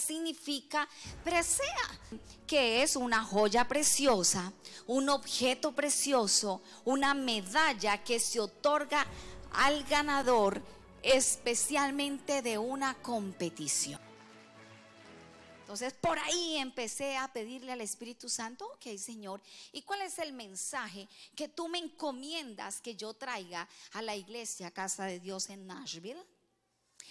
significa presea, que es una joya preciosa, un objeto precioso, una medalla que se otorga al ganador especialmente de una competición. Entonces por ahí empecé a pedirle al Espíritu Santo, ok Señor, ¿y cuál es el mensaje que tú me encomiendas que yo traiga a la iglesia Casa de Dios en Nashville?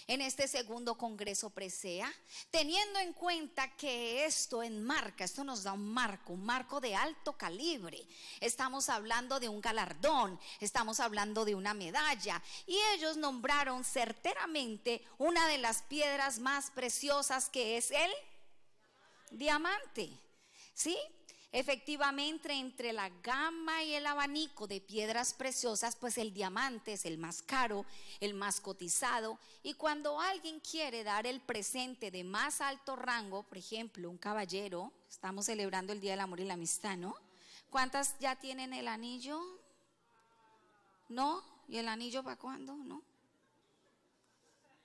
En este segundo Congreso Presea, teniendo en cuenta que esto enmarca, esto nos da un marco, un marco de alto calibre. Estamos hablando de un galardón, estamos hablando de una medalla, y ellos nombraron certeramente una de las piedras más preciosas que es el diamante. ¿Sí? Efectivamente, entre la gama y el abanico de piedras preciosas, pues el diamante es el más caro, el más cotizado. Y cuando alguien quiere dar el presente de más alto rango, por ejemplo, un caballero, estamos celebrando el Día del Amor y la Amistad, ¿no? ¿Cuántas ya tienen el anillo? ¿No? ¿Y el anillo para cuándo? ¿No?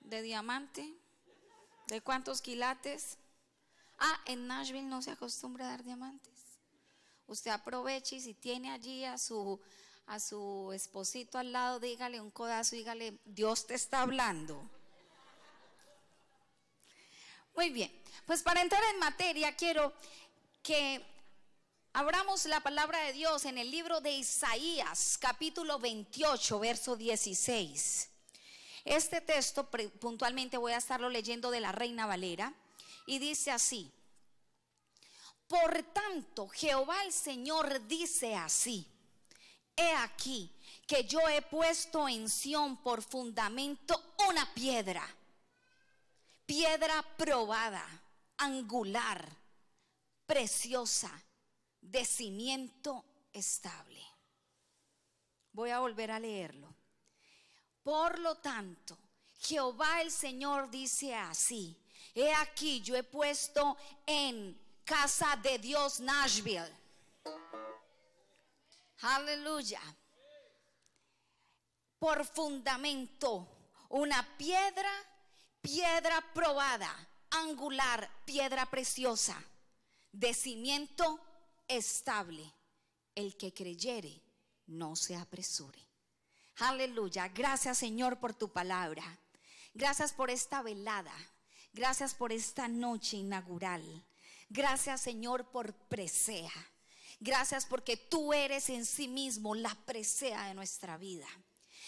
¿De diamante? ¿De cuántos quilates? Ah, en Nashville no se acostumbra a dar diamantes. Usted aproveche y si tiene allí a su, a su esposito al lado, dígale un codazo, dígale, Dios te está hablando. Muy bien, pues para entrar en materia quiero que abramos la palabra de Dios en el libro de Isaías, capítulo 28, verso 16. Este texto puntualmente voy a estarlo leyendo de la Reina Valera y dice así. Por tanto, Jehová el Señor dice así, he aquí que yo he puesto en Sión por fundamento una piedra, piedra probada, angular, preciosa, de cimiento estable. Voy a volver a leerlo. Por lo tanto, Jehová el Señor dice así, he aquí yo he puesto en casa de Dios Nashville. Aleluya. Por fundamento, una piedra, piedra probada, angular, piedra preciosa, de cimiento estable. El que creyere, no se apresure. Aleluya. Gracias Señor por tu palabra. Gracias por esta velada. Gracias por esta noche inaugural. Gracias Señor por presea. Gracias porque tú eres en sí mismo la presea de nuestra vida.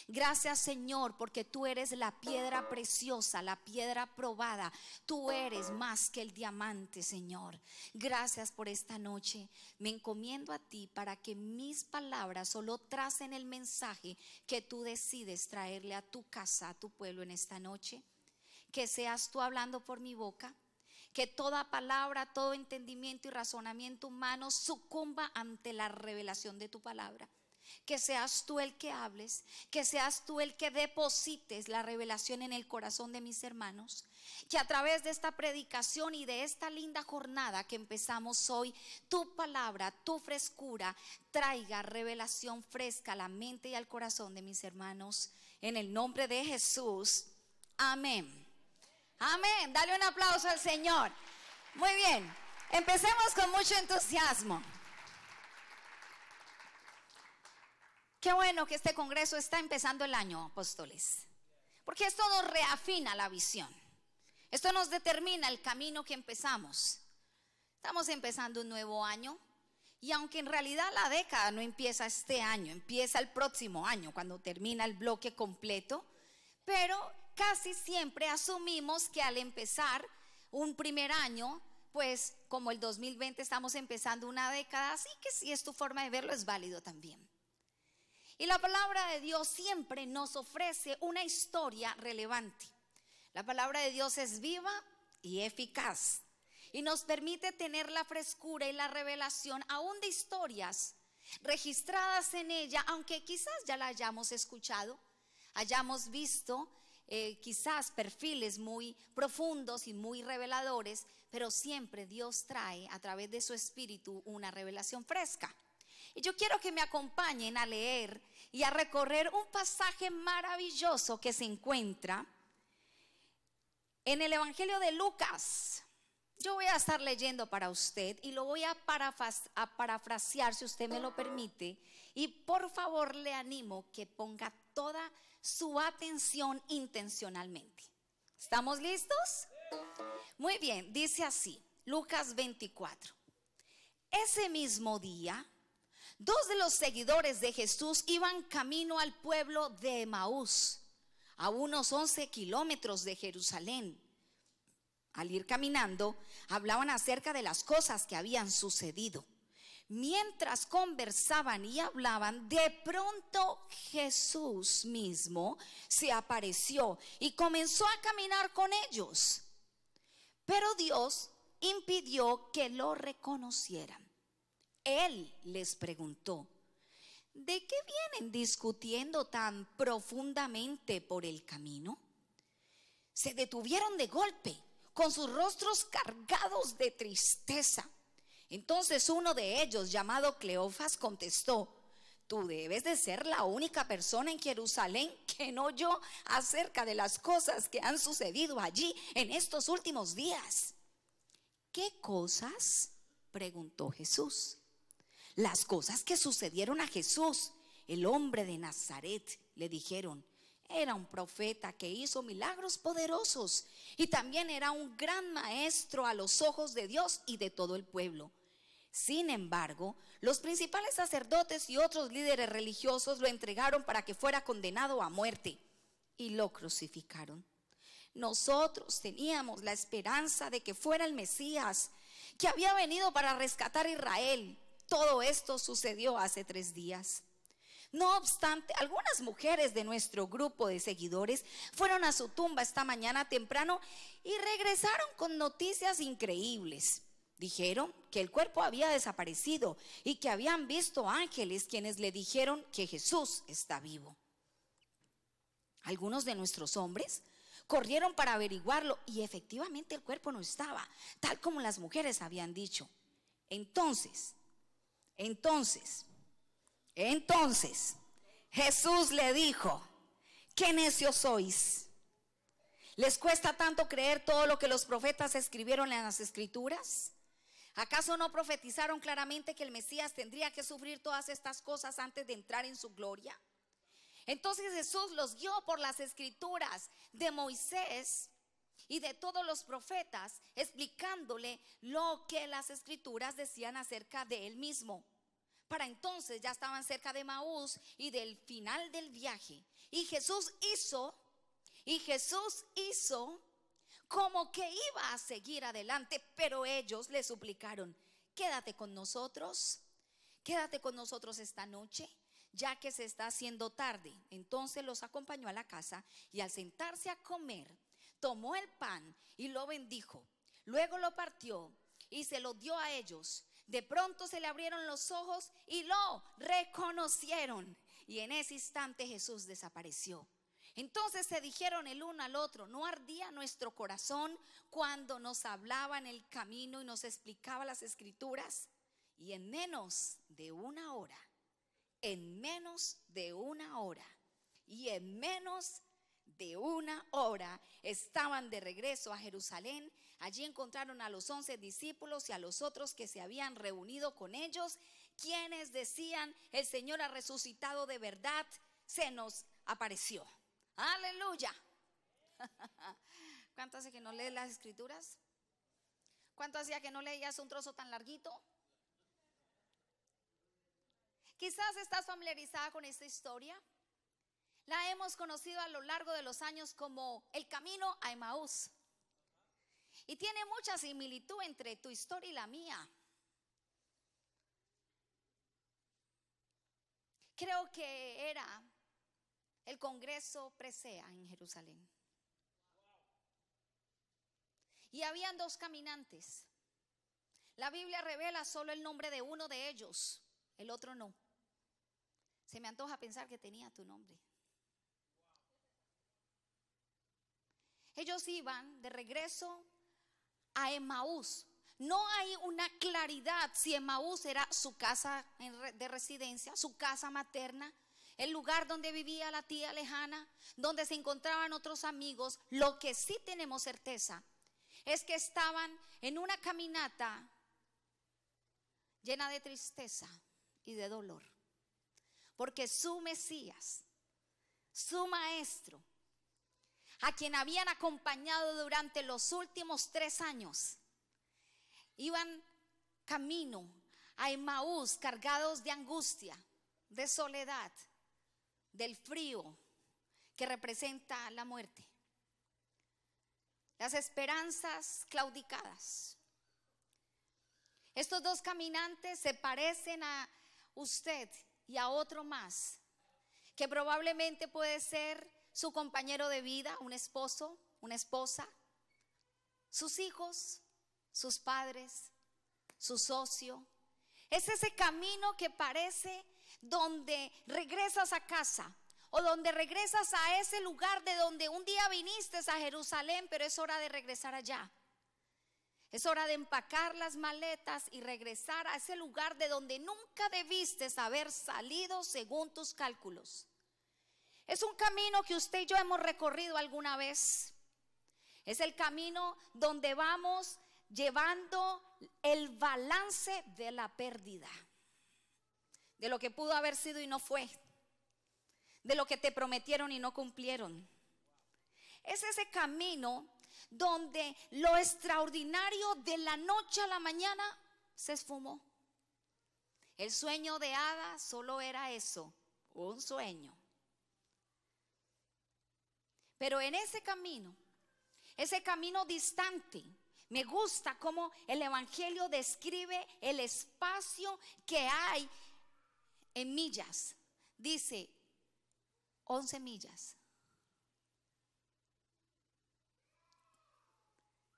Gracias Señor porque tú eres la piedra preciosa, la piedra probada. Tú eres más que el diamante, Señor. Gracias por esta noche. Me encomiendo a ti para que mis palabras solo tracen el mensaje que tú decides traerle a tu casa, a tu pueblo en esta noche. Que seas tú hablando por mi boca que toda palabra, todo entendimiento y razonamiento humano sucumba ante la revelación de tu palabra. Que seas tú el que hables, que seas tú el que deposites la revelación en el corazón de mis hermanos. Que a través de esta predicación y de esta linda jornada que empezamos hoy, tu palabra, tu frescura, traiga revelación fresca a la mente y al corazón de mis hermanos. En el nombre de Jesús. Amén. Amén. Dale un aplauso al Señor. Muy bien. Empecemos con mucho entusiasmo. Qué bueno que este Congreso está empezando el año, apóstoles. Porque esto nos reafina la visión. Esto nos determina el camino que empezamos. Estamos empezando un nuevo año. Y aunque en realidad la década no empieza este año, empieza el próximo año, cuando termina el bloque completo, pero casi siempre asumimos que al empezar un primer año, pues como el 2020 estamos empezando una década, así que si es tu forma de verlo, es válido también. Y la palabra de Dios siempre nos ofrece una historia relevante. La palabra de Dios es viva y eficaz y nos permite tener la frescura y la revelación aún de historias registradas en ella, aunque quizás ya la hayamos escuchado, hayamos visto eh, quizás perfiles muy profundos y muy reveladores, pero siempre Dios trae a través de su espíritu una revelación fresca. Y yo quiero que me acompañen a leer y a recorrer un pasaje maravilloso que se encuentra en el Evangelio de Lucas, Yo voy a estar leyendo para usted y lo voy a, a parafrasear si usted me lo permite. Y por favor le animo que ponga toda su atención intencionalmente. ¿Estamos listos? Muy bien, dice así, Lucas 24. Ese mismo día, dos de los seguidores de Jesús iban camino al pueblo de Emaús, a unos 11 kilómetros de Jerusalén. Al ir caminando, hablaban acerca de las cosas que habían sucedido. Mientras conversaban y hablaban, de pronto Jesús mismo se apareció y comenzó a caminar con ellos. Pero Dios impidió que lo reconocieran. Él les preguntó, ¿de qué vienen discutiendo tan profundamente por el camino? Se detuvieron de golpe, con sus rostros cargados de tristeza. Entonces uno de ellos, llamado Cleofas, contestó, tú debes de ser la única persona en Jerusalén que no oyó acerca de las cosas que han sucedido allí en estos últimos días. ¿Qué cosas? preguntó Jesús. Las cosas que sucedieron a Jesús, el hombre de Nazaret, le dijeron. Era un profeta que hizo milagros poderosos y también era un gran maestro a los ojos de Dios y de todo el pueblo. Sin embargo, los principales sacerdotes y otros líderes religiosos lo entregaron para que fuera condenado a muerte y lo crucificaron. Nosotros teníamos la esperanza de que fuera el Mesías, que había venido para rescatar a Israel. Todo esto sucedió hace tres días. No obstante, algunas mujeres de nuestro grupo de seguidores fueron a su tumba esta mañana temprano y regresaron con noticias increíbles. Dijeron que el cuerpo había desaparecido y que habían visto ángeles quienes le dijeron que Jesús está vivo. Algunos de nuestros hombres corrieron para averiguarlo y efectivamente el cuerpo no estaba, tal como las mujeres habían dicho. Entonces, entonces, entonces, Jesús le dijo, qué necios sois. ¿Les cuesta tanto creer todo lo que los profetas escribieron en las escrituras? ¿Acaso no profetizaron claramente que el Mesías tendría que sufrir todas estas cosas antes de entrar en su gloria? Entonces Jesús los guió por las escrituras de Moisés y de todos los profetas, explicándole lo que las escrituras decían acerca de él mismo. Para entonces ya estaban cerca de Maús y del final del viaje. Y Jesús hizo, y Jesús hizo como que iba a seguir adelante, pero ellos le suplicaron, quédate con nosotros, quédate con nosotros esta noche, ya que se está haciendo tarde. Entonces los acompañó a la casa y al sentarse a comer, tomó el pan y lo bendijo. Luego lo partió y se lo dio a ellos. De pronto se le abrieron los ojos y lo reconocieron. Y en ese instante Jesús desapareció. Entonces se dijeron el uno al otro, ¿no ardía nuestro corazón cuando nos hablaba en el camino y nos explicaba las escrituras? Y en menos de una hora, en menos de una hora, y en menos de una hora estaban de regreso a Jerusalén. Allí encontraron a los once discípulos y a los otros que se habían reunido con ellos, quienes decían, el Señor ha resucitado de verdad, se nos apareció. Aleluya. ¿Cuánto hace que no lees las escrituras? ¿Cuánto hacía que no leías un trozo tan larguito? Quizás estás familiarizada con esta historia. La hemos conocido a lo largo de los años como el camino a Emaús. Y tiene mucha similitud entre tu historia y la mía. Creo que era el Congreso Presea en Jerusalén. Y habían dos caminantes. La Biblia revela solo el nombre de uno de ellos, el otro no. Se me antoja pensar que tenía tu nombre. Ellos iban de regreso a Emaús. No hay una claridad si Emaús era su casa de residencia, su casa materna, el lugar donde vivía la tía lejana, donde se encontraban otros amigos, lo que sí tenemos certeza es que estaban en una caminata llena de tristeza y de dolor. Porque su Mesías, su Maestro, a quien habían acompañado durante los últimos tres años, iban camino a Emmaús cargados de angustia, de soledad, del frío que representa la muerte. Las esperanzas claudicadas. Estos dos caminantes se parecen a usted y a otro más, que probablemente puede ser su compañero de vida, un esposo, una esposa, sus hijos, sus padres, su socio. Es ese camino que parece donde regresas a casa o donde regresas a ese lugar de donde un día viniste a Jerusalén, pero es hora de regresar allá. Es hora de empacar las maletas y regresar a ese lugar de donde nunca debiste haber salido según tus cálculos. Es un camino que usted y yo hemos recorrido alguna vez. Es el camino donde vamos llevando el balance de la pérdida, de lo que pudo haber sido y no fue, de lo que te prometieron y no cumplieron. Es ese camino donde lo extraordinario de la noche a la mañana se esfumó. El sueño de Ada solo era eso, un sueño. Pero en ese camino, ese camino distante, me gusta cómo el Evangelio describe el espacio que hay en millas. Dice 11 millas.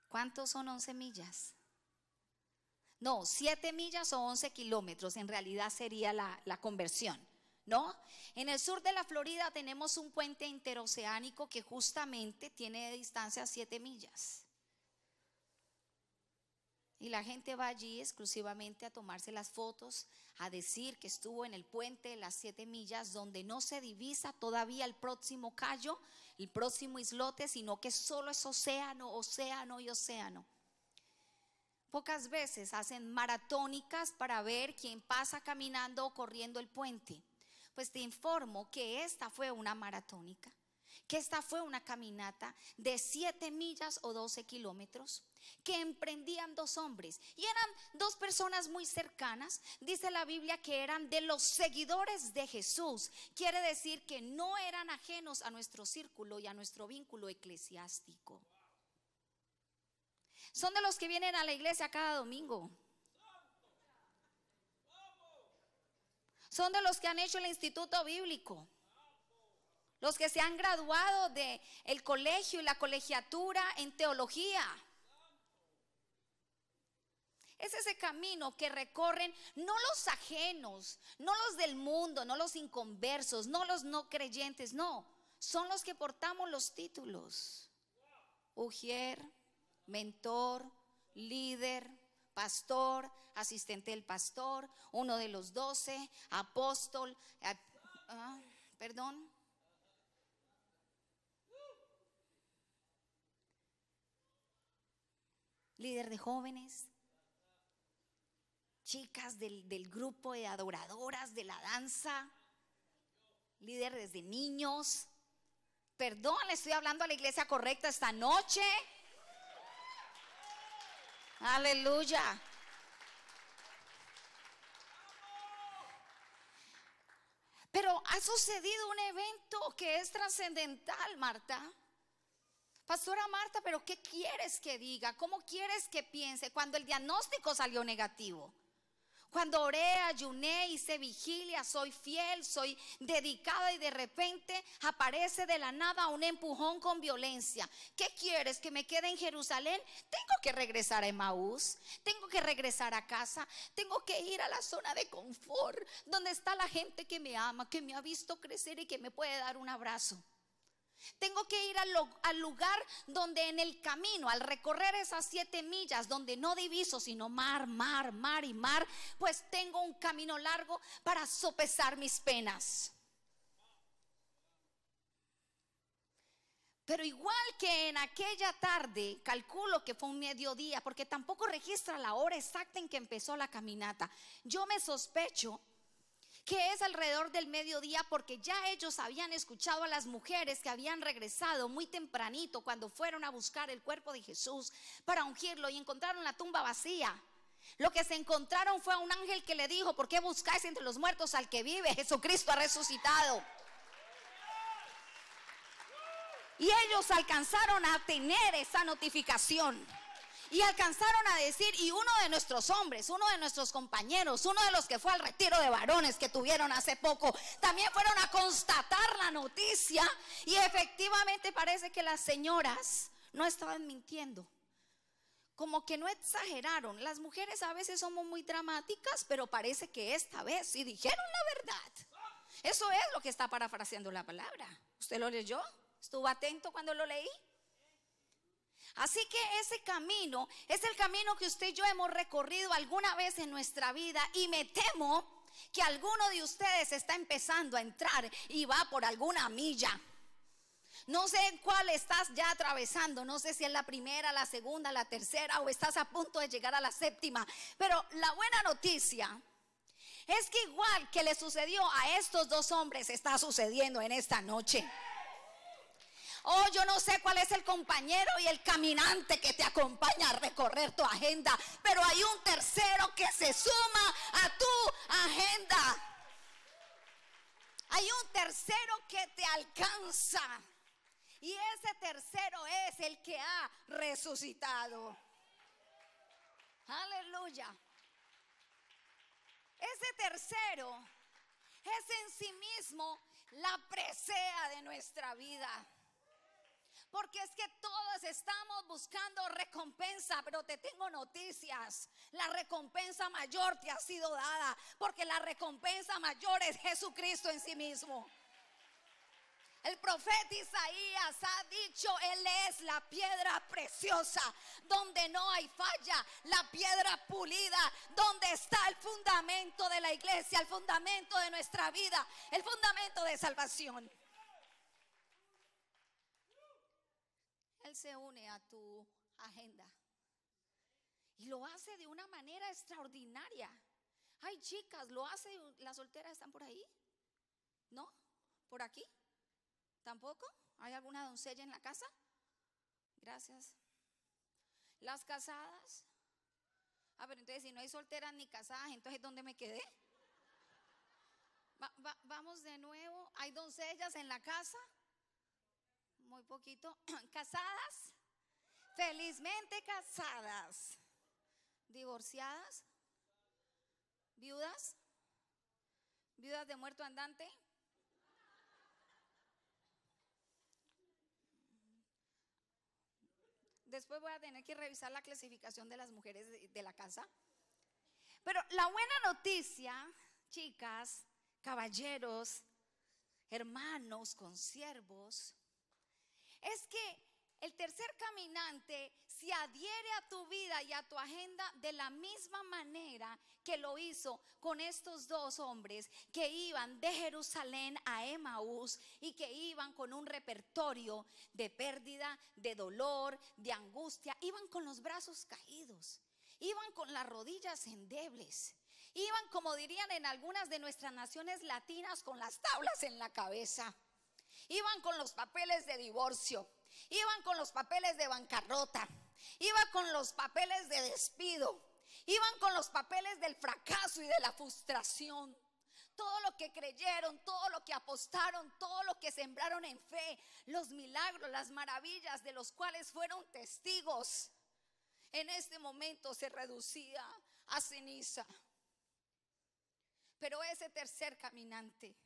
¿Cuántos son 11 millas? No, 7 millas o 11 kilómetros en realidad sería la, la conversión. ¿No? En el sur de la Florida tenemos un puente interoceánico que justamente tiene de distancia 7 millas. Y la gente va allí exclusivamente a tomarse las fotos, a decir que estuvo en el puente de las siete millas, donde no se divisa todavía el próximo callo, el próximo islote, sino que solo es océano, océano y océano. Pocas veces hacen maratónicas para ver quién pasa caminando o corriendo el puente. Pues te informo que esta fue una maratónica que esta fue una caminata de 7 millas o 12 kilómetros que emprendían dos hombres y eran dos personas muy cercanas. Dice la Biblia que eran de los seguidores de Jesús. Quiere decir que no eran ajenos a nuestro círculo y a nuestro vínculo eclesiástico. Son de los que vienen a la iglesia cada domingo. Son de los que han hecho el instituto bíblico los que se han graduado de el colegio y la colegiatura en teología. Es ese camino que recorren no los ajenos, no los del mundo, no los inconversos, no los no creyentes, no, son los que portamos los títulos. Ujier, mentor, líder, pastor, asistente del pastor, uno de los doce, apóstol, ah, perdón, líder de jóvenes, chicas del, grupo de adoradoras de la danza, líder desde niños. Perdón, le estoy hablando a la iglesia correcta esta noche. Aleluya. Pero ha sucedido un evento que es trascendental, Marta. Pastora Marta, pero ¿qué quieres que diga? ¿Cómo quieres que piense cuando el diagnóstico salió negativo? Cuando oré, ayuné, hice vigilia, soy fiel, soy dedicada y de repente aparece de la nada un empujón con violencia. ¿Qué quieres? ¿Que me quede en Jerusalén? Tengo que regresar a Emaús, tengo que regresar a casa, tengo que ir a la zona de confort, donde está la gente que me ama, que me ha visto crecer y que me puede dar un abrazo. Tengo que ir al, lugar donde en el camino, al recorrer esas siete millas, donde no diviso, sino mar, mar, mar y mar, pues tengo un camino largo para sopesar mis penas. Pero igual que en aquella tarde, calculo que fue un mediodía, porque tampoco registra la hora exacta en que empezó la caminata. Yo me sospecho que es alrededor del mediodía porque ya ellos habían escuchado a las mujeres que habían regresado muy tempranito cuando fueron a buscar el cuerpo de Jesús para ungirlo y encontraron la tumba vacía. Lo que se encontraron fue un ángel que le dijo, ¿por qué buscáis entre los muertos al que vive? Jesucristo ha resucitado. Y ellos alcanzaron a tener esa notificación. Y alcanzaron a decir, y uno de nuestros hombres, uno de nuestros compañeros, uno de los que fue al retiro de varones que tuvieron hace poco, también fueron a constatar la noticia. Y efectivamente parece que las señoras no estaban mintiendo. Como que no exageraron. Las mujeres a veces somos muy dramáticas, pero parece que esta vez sí dijeron la verdad. Eso es lo que está parafraseando la palabra. ¿Usted lo leyó? ¿Estuvo atento cuando lo leí? Así que ese camino es el camino que usted y yo hemos recorrido alguna vez en nuestra vida y me temo que alguno de ustedes está empezando a entrar y va por alguna milla. No sé cuál estás ya atravesando, no sé si es la primera, la segunda, la tercera o estás a punto de llegar a la séptima, pero la buena noticia es que igual que le sucedió a estos dos hombres está sucediendo en esta noche. Oh, yo no sé cuál es el compañero y el caminante que te acompaña a recorrer tu agenda, pero hay un tercero que se suma a tu agenda. Hay un tercero que te alcanza. Y ese tercero es el que ha resucitado. Aleluya. Ese tercero es en sí mismo la presea de nuestra vida. Porque es que todos estamos buscando recompensa, pero te tengo noticias. La recompensa mayor te ha sido dada, porque la recompensa mayor es Jesucristo en sí mismo. El profeta Isaías ha dicho, Él es la piedra preciosa, donde no hay falla, la piedra pulida, donde está el fundamento de la iglesia, el fundamento de nuestra vida, el fundamento de salvación. Se une a tu agenda. Y lo hace de una manera extraordinaria. Ay, chicas, lo hace, las solteras están por ahí. ¿No? ¿Por aquí? ¿Tampoco? ¿Hay alguna doncella en la casa? Gracias. Las casadas. A ver, entonces si no hay solteras ni casadas, entonces ¿dónde me quedé? vamos de nuevo. ¿Hay doncellas en la casa? Muy poquito, casadas, felizmente casadas, divorciadas, viudas, viudas de muerto andante. Después voy a tener que revisar la clasificación de las mujeres de, la casa. Pero la buena noticia, chicas, caballeros, hermanos, consiervos, es que el tercer caminante se adhiere a tu vida y a tu agenda de la misma manera que lo hizo con estos dos hombres que iban de Jerusalén a Emaús y que iban con un repertorio de pérdida, de dolor, de angustia, iban con los brazos caídos, iban con las rodillas endebles. Iban, como dirían en algunas de nuestras naciones latinas, con las tablas en la cabeza. Iban con los papeles de divorcio, iban con los papeles de bancarrota, iban con los papeles de despido, iban con los papeles del fracaso y de la frustración. Todo lo que creyeron, todo lo que apostaron, todo lo que sembraron en fe, los milagros, las maravillas de los cuales fueron testigos, en este momento se reducía a ceniza. Pero ese tercer caminante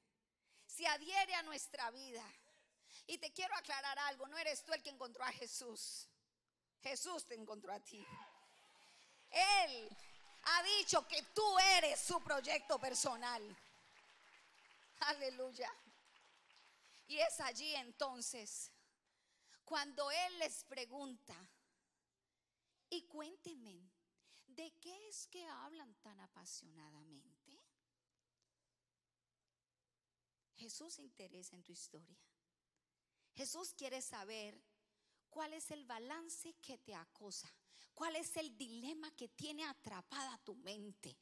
se adhiere a nuestra vida. Y te quiero aclarar algo, no eres tú el que encontró a Jesús. Jesús te encontró a ti. Él ha dicho que tú eres su proyecto personal. Aleluya. Y es allí entonces cuando Él les pregunta, y cuéntenme, ¿de qué es que hablan tan apasionadamente? Jesús se interesa en tu historia. Jesús quiere saber cuál es el balance que te acosa, cuál es el dilema que tiene atrapada tu mente.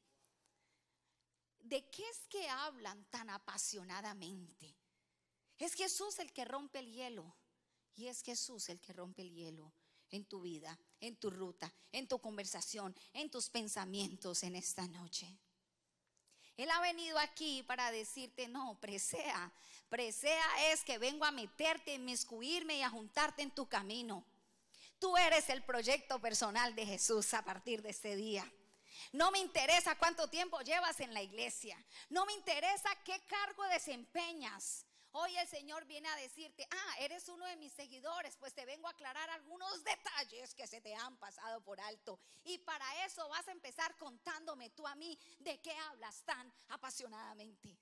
¿De qué es que hablan tan apasionadamente? Es Jesús el que rompe el hielo y es Jesús el que rompe el hielo en tu vida, en tu ruta, en tu conversación, en tus pensamientos en esta noche. Él ha venido aquí para decirte, no, presea. Presea es que vengo a meterte, inmiscuirme y a juntarte en tu camino. Tú eres el proyecto personal de Jesús a partir de este día. No me interesa cuánto tiempo llevas en la iglesia. No me interesa qué cargo desempeñas. Hoy el Señor viene a decirte, ah, eres uno de mis seguidores, pues te vengo a aclarar algunos detalles que se te han pasado por alto. Y para eso vas a empezar contándome tú a mí de qué hablas tan apasionadamente.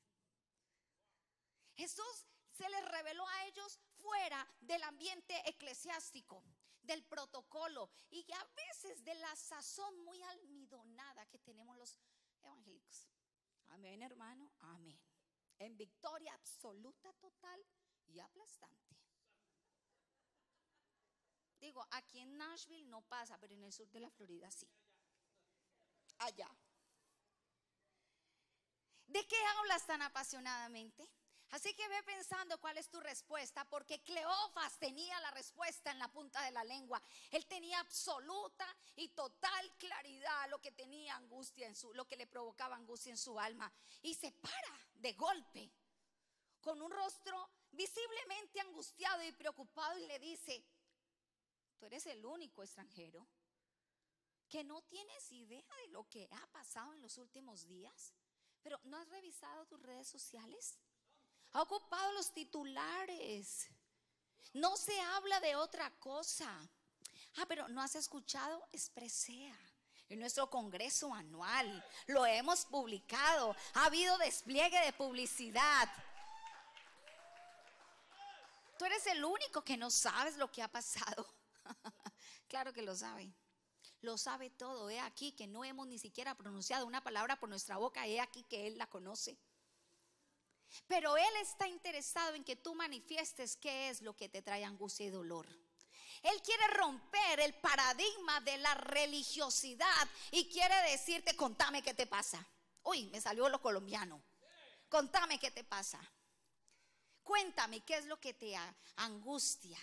Jesús se les reveló a ellos fuera del ambiente eclesiástico, del protocolo y a veces de la sazón muy almidonada que tenemos los evangélicos. Amén, hermano, amén en victoria absoluta, total y aplastante. Digo, aquí en Nashville no pasa, pero en el sur de la Florida sí. Allá. ¿De qué hablas tan apasionadamente? Así que ve pensando cuál es tu respuesta, porque Cleofas tenía la respuesta en la punta de la lengua. Él tenía absoluta y total claridad lo que tenía angustia en su, lo que le provocaba angustia en su alma. Y se para de golpe, con un rostro visiblemente angustiado y preocupado, y le dice: Tú eres el único extranjero que no tienes idea de lo que ha pasado en los últimos días. Pero ¿no has revisado tus redes sociales? Ha ocupado los titulares. No se habla de otra cosa. Ah, pero ¿no has escuchado? Expresea. En nuestro congreso anual lo hemos publicado. Ha habido despliegue de publicidad. Tú eres el único que no sabes lo que ha pasado. claro que lo sabe. Lo sabe todo. He aquí que no hemos ni siquiera pronunciado una palabra por nuestra boca. He aquí que Él la conoce. Pero Él está interesado en que tú manifiestes qué es lo que te trae angustia y dolor. Él quiere romper el paradigma de la religiosidad y quiere decirte, contame qué te pasa. Uy, me salió lo colombiano. Contame qué te pasa. Cuéntame qué es lo que te angustia.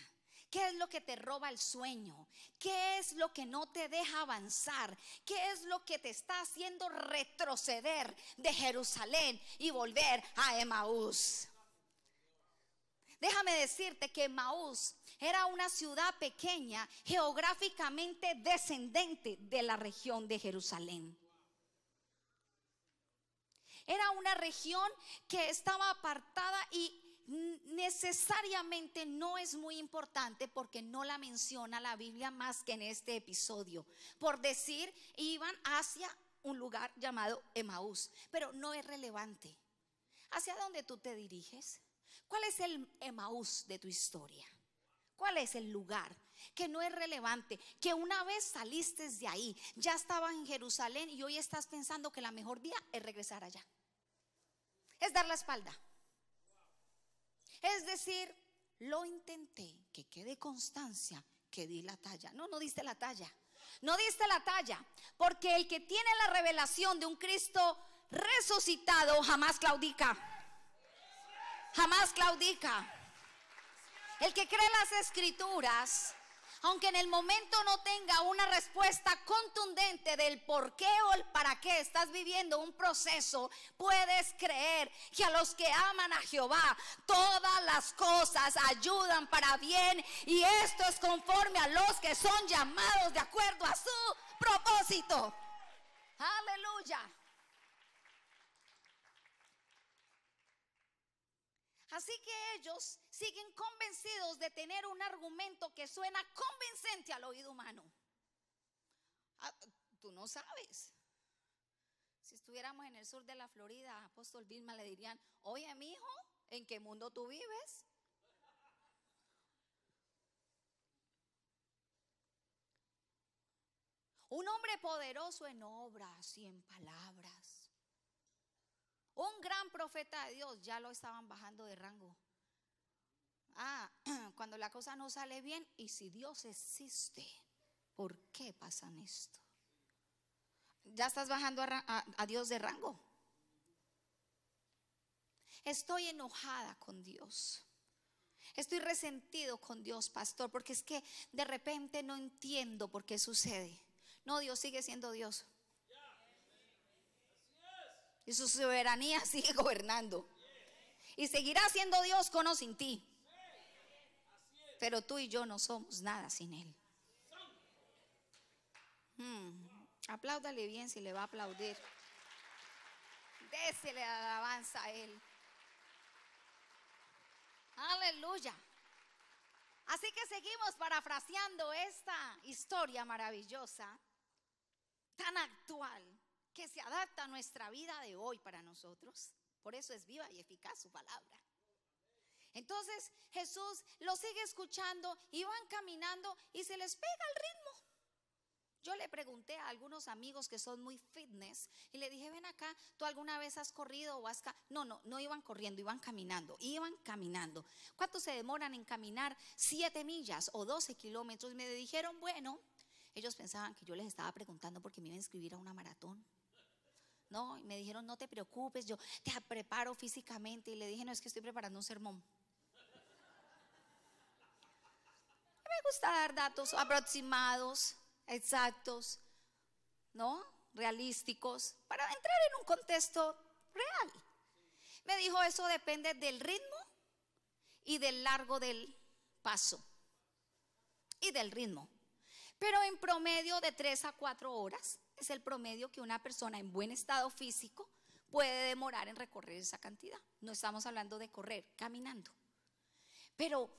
¿Qué es lo que te roba el sueño? ¿Qué es lo que no te deja avanzar? ¿Qué es lo que te está haciendo retroceder de Jerusalén y volver a Emaús? Déjame decirte que Emaús era una ciudad pequeña, geográficamente descendente de la región de Jerusalén. Era una región que estaba apartada y necesariamente no es muy importante porque no la menciona la Biblia más que en este episodio. Por decir, iban hacia un lugar llamado Emaús, pero no es relevante. ¿Hacia dónde tú te diriges? ¿Cuál es el Emaús de tu historia? ¿Cuál es el lugar? Que no es relevante, que una vez saliste de ahí, ya estabas en Jerusalén y hoy estás pensando que la mejor vía es regresar allá. Es dar la espalda. Es decir, lo intenté, que quede constancia que di la talla. No, no diste la talla. No diste la talla. Porque el que tiene la revelación de un Cristo resucitado jamás claudica. Jamás claudica. El que cree las escrituras aunque en el momento no tenga una respuesta contundente del por qué o el para qué estás viviendo un proceso, puedes creer que a los que aman a Jehová, todas las cosas ayudan para bien y esto es conforme a los que son llamados de acuerdo a su propósito. Aleluya. Así que ellos siguen convencidos de tener un argumento que suena convincente al oído humano. Ah, tú no sabes. Si estuviéramos en el sur de la Florida, apóstol Vilma le dirían, oye mi hijo, ¿en qué mundo tú vives? Un hombre poderoso en obras y en palabras. Un gran profeta de Dios, ya lo estaban bajando de rango. Ah, cuando la cosa no sale bien y si Dios existe, ¿por qué pasan esto? Ya estás bajando a, Dios de rango. Estoy enojada con Dios. Estoy resentido con Dios, pastor, porque es que de repente no entiendo por qué sucede. No, Dios sigue siendo Dios. Y su soberanía sigue gobernando. Y seguirá siendo Dios con o sin ti. Pero tú y yo no somos nada sin Él. Hmm. Apláudale bien si le va a aplaudir. Désele alabanza a Él. Aleluya. Así que seguimos parafraseando esta historia maravillosa, tan actual, que se adapta a nuestra vida de hoy para nosotros. Por eso es viva y eficaz su palabra. Entonces Jesús lo sigue escuchando y van caminando y se les pega el ritmo. Yo le pregunté a algunos amigos que son muy fitness y le dije, ven acá, ¿tú alguna vez has corrido o has... No, no, no iban corriendo, iban caminando, iban caminando. ¿Cuánto se demoran en caminar? Siete millas o 12 kilómetros. Y me dijeron, bueno, ellos pensaban que yo les estaba preguntando porque me iba a inscribir a una maratón. No, y me dijeron, no te preocupes, yo te preparo físicamente. Y le dije, no, es que estoy preparando un sermón. Me gusta dar datos aproximados exactos, ¿no? Realísticos, para entrar en un contexto real. Me dijo, eso depende del ritmo y del largo del paso y del ritmo. Pero en promedio de 3 a 4 horas es el promedio que una persona en buen estado físico puede demorar en recorrer esa cantidad. No estamos hablando de correr, caminando. Pero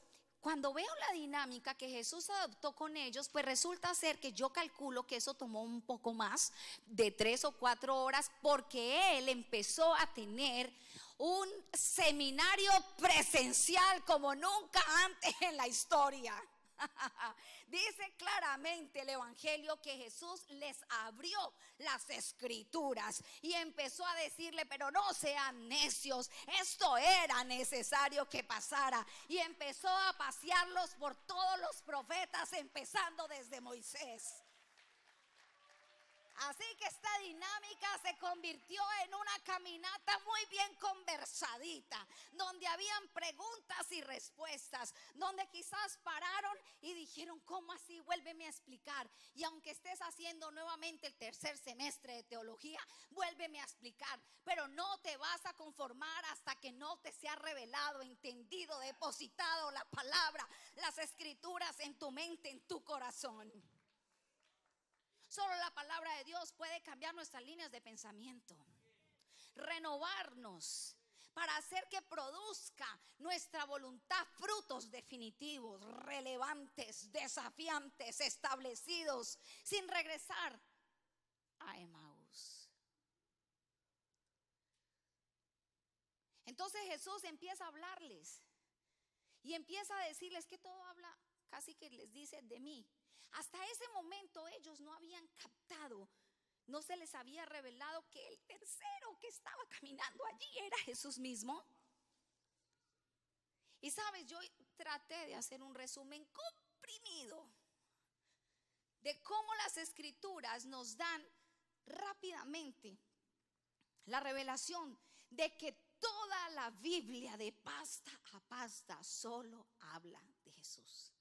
cuando veo la dinámica que Jesús adoptó con ellos, pues resulta ser que yo calculo que eso tomó un poco más de tres o cuatro horas porque él empezó a tener un seminario presencial como nunca antes en la historia. Dice claramente el Evangelio que Jesús les abrió las escrituras y empezó a decirle, pero no sean necios, esto era necesario que pasara. Y empezó a pasearlos por todos los profetas, empezando desde Moisés. Así que esta dinámica se convirtió en una caminata muy bien conversadita, donde habían preguntas y respuestas, donde quizás pararon y dijeron, ¿cómo así? Vuélveme a explicar. Y aunque estés haciendo nuevamente el tercer semestre de teología, vuélveme a explicar. Pero no te vas a conformar hasta que no te sea revelado, entendido, depositado la palabra, las escrituras en tu mente, en tu corazón. Solo la palabra de Dios puede cambiar nuestras líneas de pensamiento, renovarnos para hacer que produzca nuestra voluntad frutos definitivos, relevantes, desafiantes, establecidos, sin regresar a Emmaus. Entonces Jesús empieza a hablarles y empieza a decirles que todo habla, casi que les dice de mí. Hasta ese momento ellos no habían captado, no se les había revelado que el tercero que estaba caminando allí era Jesús mismo. Y sabes, yo traté de hacer un resumen comprimido de cómo las escrituras nos dan rápidamente la revelación de que toda la Biblia de pasta a pasta solo habla de Jesús.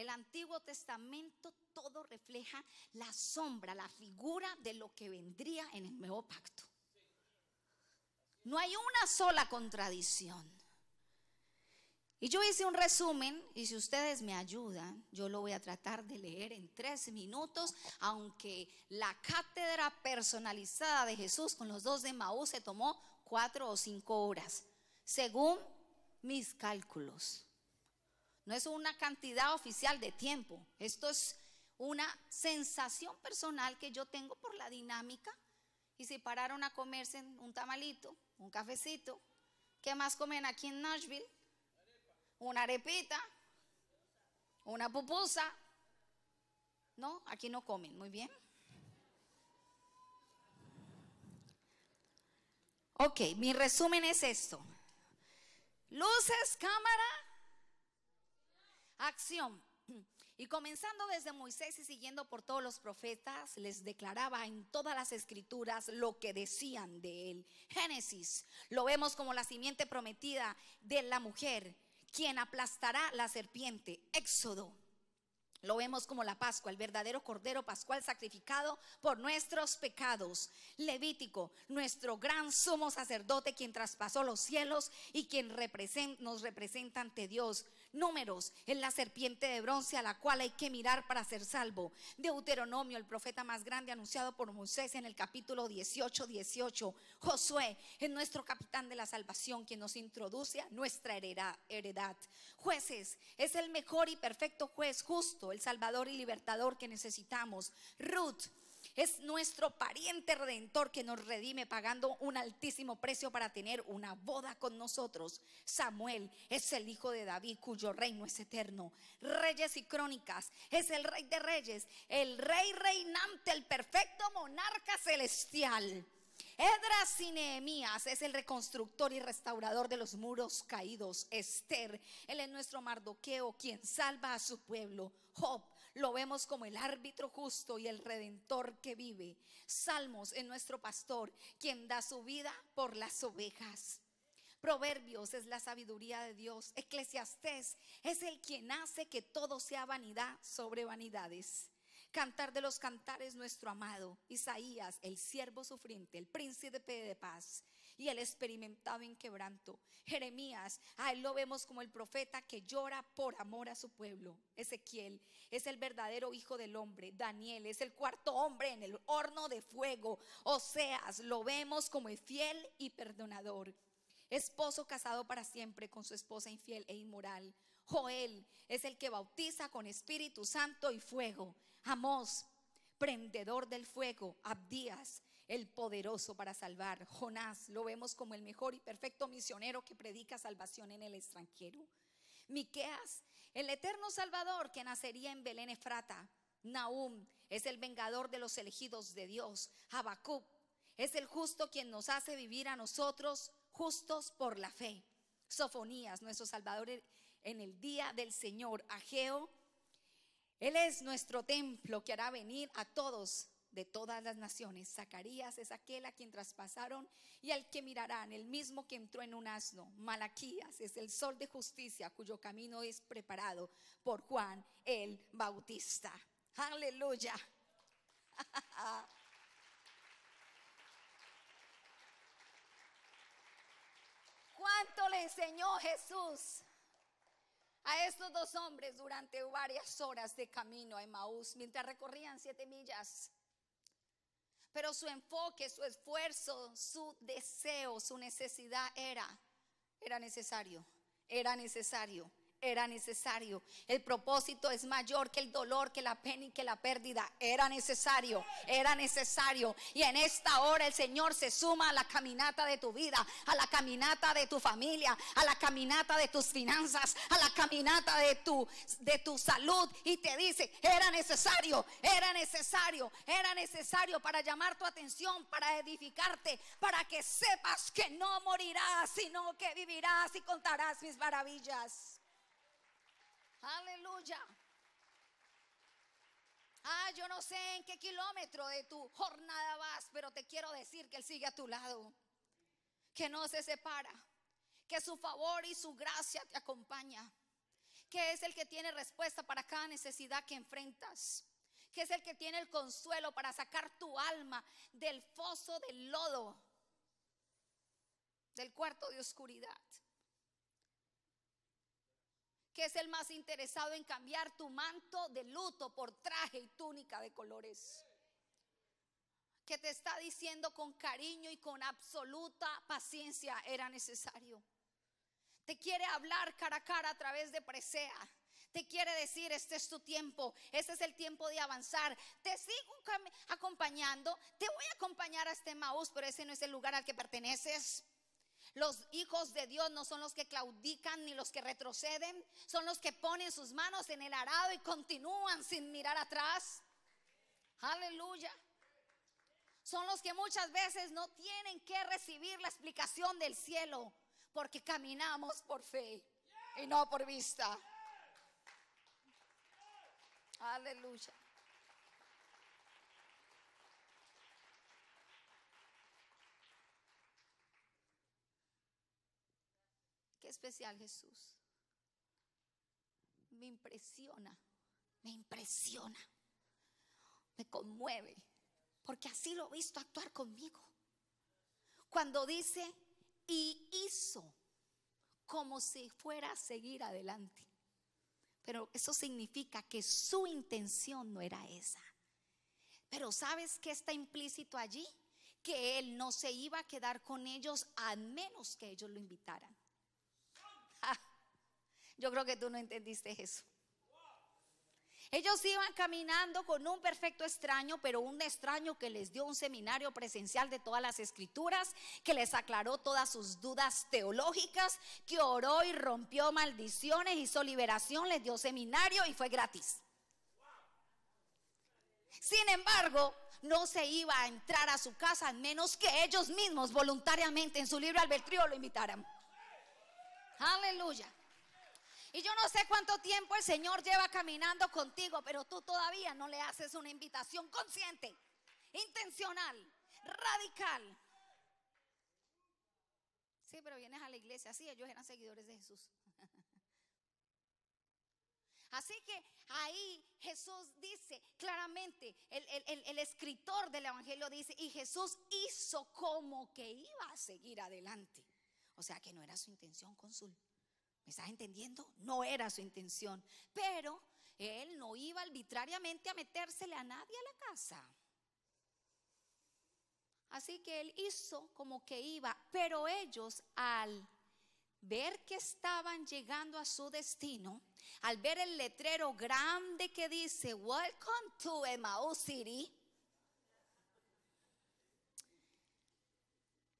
El Antiguo Testamento todo refleja la sombra, la figura de lo que vendría en el nuevo pacto. No hay una sola contradicción. Y yo hice un resumen y si ustedes me ayudan, yo lo voy a tratar de leer en tres minutos, aunque la cátedra personalizada de Jesús con los dos de Maús se tomó cuatro o cinco horas, según mis cálculos. No es una cantidad oficial de tiempo. Esto es una sensación personal que yo tengo por la dinámica. Y si pararon a comerse un tamalito, un cafecito, ¿qué más comen aquí en Nashville? Una arepita, una pupusa. No, aquí no comen, muy bien. Ok, mi resumen es esto. Luces, cámara, Acción. Y comenzando desde Moisés y siguiendo por todos los profetas, les declaraba en todas las escrituras lo que decían de él. Génesis, lo vemos como la simiente prometida de la mujer, quien aplastará la serpiente. Éxodo, lo vemos como la Pascua, el verdadero Cordero Pascual sacrificado por nuestros pecados. Levítico, nuestro gran sumo sacerdote, quien traspasó los cielos y quien nos representa ante Dios. Números, es la serpiente de bronce a la cual hay que mirar para ser salvo. Deuteronomio, el profeta más grande anunciado por Moisés en el capítulo 18, 18. Josué, es nuestro capitán de la salvación, quien nos introduce a nuestra heredad. Jueces, es el mejor y perfecto juez justo el Salvador y Libertador que necesitamos. Ruth es nuestro pariente redentor que nos redime pagando un altísimo precio para tener una boda con nosotros. Samuel es el hijo de David cuyo reino es eterno. Reyes y crónicas es el rey de reyes, el rey reinante, el perfecto monarca celestial. Edras y Nehemías es el reconstructor y restaurador de los muros caídos. Esther, él es nuestro Mardoqueo, quien salva a su pueblo. Job, lo vemos como el árbitro justo y el redentor que vive. Salmos es nuestro pastor, quien da su vida por las ovejas. Proverbios es la sabiduría de Dios. Eclesiastés es el quien hace que todo sea vanidad sobre vanidades. Cantar de los cantares nuestro amado Isaías, el siervo sufriente, el príncipe de paz y el experimentado en quebranto. Jeremías, a él lo vemos como el profeta que llora por amor a su pueblo. Ezequiel es el verdadero hijo del hombre. Daniel es el cuarto hombre en el horno de fuego. Oseas lo vemos como el fiel y perdonador. Esposo casado para siempre con su esposa infiel e inmoral. Joel es el que bautiza con Espíritu Santo y fuego. Amós, prendedor del fuego. Abdías, el poderoso para salvar. Jonás, lo vemos como el mejor y perfecto misionero que predica salvación en el extranjero. Miqueas, el eterno Salvador que nacería en Belén Efrata. Nahum es el vengador de los elegidos de Dios. Habacuc es el justo quien nos hace vivir a nosotros justos por la fe. Sofonías, nuestro Salvador en el día del Señor. Ageo, Él es nuestro templo que hará venir a todos de todas las naciones. Zacarías es aquel a quien traspasaron y al que mirarán, el mismo que entró en un asno. Malaquías es el sol de justicia cuyo camino es preparado por Juan el Bautista. Aleluya. ¿Cuánto le enseñó Jesús a estos dos hombres durante varias horas de camino a Emaús mientras recorrían siete millas? Pero su enfoque, su esfuerzo, su deseo, su necesidad era, era necesario, era necesario era necesario. El propósito es mayor que el dolor, que la pena y que la pérdida. Era necesario, era necesario. Y en esta hora el Señor se suma a la caminata de tu vida, a la caminata de tu familia, a la caminata de tus finanzas, a la caminata de tu, de tu salud. Y te dice, era necesario, era necesario, era necesario para llamar tu atención, para edificarte, para que sepas que no morirás, sino que vivirás y contarás mis maravillas. Aleluya. Ah, yo no sé en qué kilómetro de tu jornada vas, pero te quiero decir que Él sigue a tu lado, que no se separa, que su favor y su gracia te acompaña, que es el que tiene respuesta para cada necesidad que enfrentas, que es el que tiene el consuelo para sacar tu alma del foso del lodo, del cuarto de oscuridad que es el más interesado en cambiar tu manto de luto por traje y túnica de colores. Que te está diciendo con cariño y con absoluta paciencia era necesario. Te quiere hablar cara a cara a través de presea. Te quiere decir, este es tu tiempo, este es el tiempo de avanzar. Te sigo acompañando, te voy a acompañar a este Maús, pero ese no es el lugar al que perteneces. Los hijos de Dios no son los que claudican ni los que retroceden, son los que ponen sus manos en el arado y continúan sin mirar atrás. Aleluya. Son los que muchas veces no tienen que recibir la explicación del cielo porque caminamos por fe y no por vista. Aleluya. Especial Jesús. Me impresiona, me impresiona, me conmueve, porque así lo he visto actuar conmigo. Cuando dice, y hizo como si fuera a seguir adelante. Pero eso significa que su intención no era esa. Pero ¿sabes qué está implícito allí? Que él no se iba a quedar con ellos a menos que ellos lo invitaran. Yo creo que tú no entendiste eso. Ellos iban caminando con un perfecto extraño, pero un extraño que les dio un seminario presencial de todas las escrituras, que les aclaró todas sus dudas teológicas, que oró y rompió maldiciones, hizo liberación, les dio seminario y fue gratis. Sin embargo, no se iba a entrar a su casa a menos que ellos mismos voluntariamente en su libre albedrío lo invitaran. Aleluya. Y yo no sé cuánto tiempo el Señor lleva caminando contigo, pero tú todavía no le haces una invitación consciente, intencional, radical. Sí, pero vienes a la iglesia, sí, ellos eran seguidores de Jesús. Así que ahí Jesús dice claramente, el, el, escritor del Evangelio dice, y Jesús hizo como que iba a seguir adelante. O sea que no era su intención, cónsul. ¿Me estás entendiendo? No era su intención. Pero él no iba arbitrariamente a metérsele a nadie a la casa. Así que él hizo como que iba, pero ellos al ver que estaban llegando a su destino, al ver el letrero grande que dice Welcome to Emmaus City,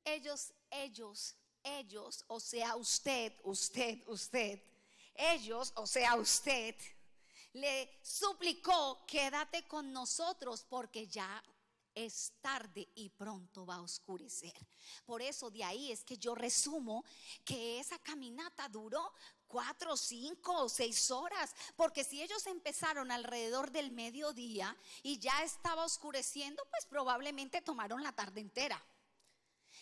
ellos, ellos ellos, o sea usted, usted, usted, ellos, o sea usted, le suplicó, quédate con nosotros porque ya es tarde y pronto va a oscurecer. Por eso de ahí es que yo resumo que esa caminata duró cuatro, cinco o seis horas, porque si ellos empezaron alrededor del mediodía y ya estaba oscureciendo, pues probablemente tomaron la tarde entera.